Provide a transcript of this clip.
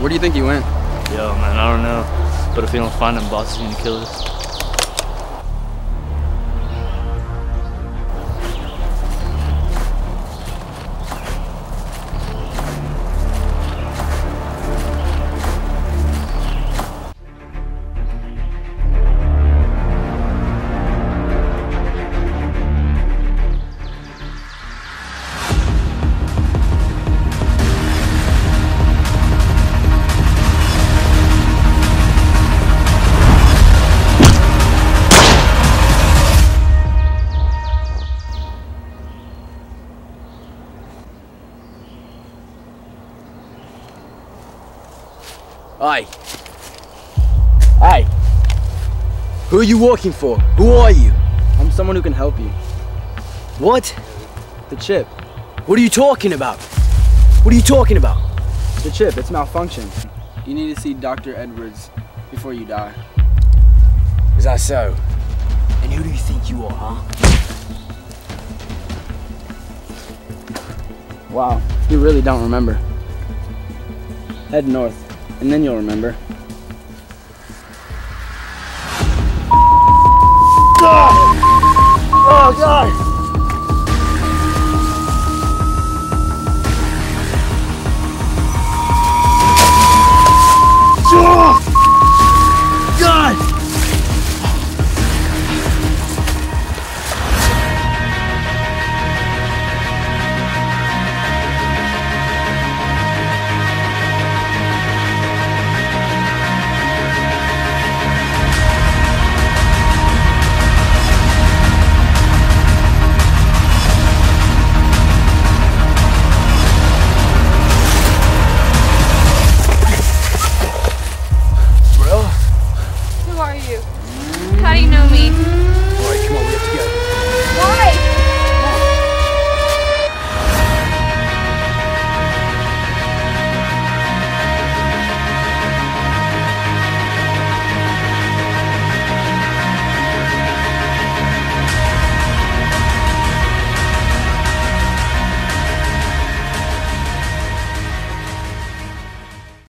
Where do you think he went? Yo, man, I don't know. But if we don't find him, boss is gonna kill us. Aye. Aye. Who are you working for? Who are you? I'm someone who can help you. What? The chip. What are you talking about? What are you talking about? The chip, it's malfunctioned. You need to see Dr. Edwards before you die. Is that so? And who do you think you are, huh? Wow, you really don't remember. Head north, and then you'll remember. Oh, God!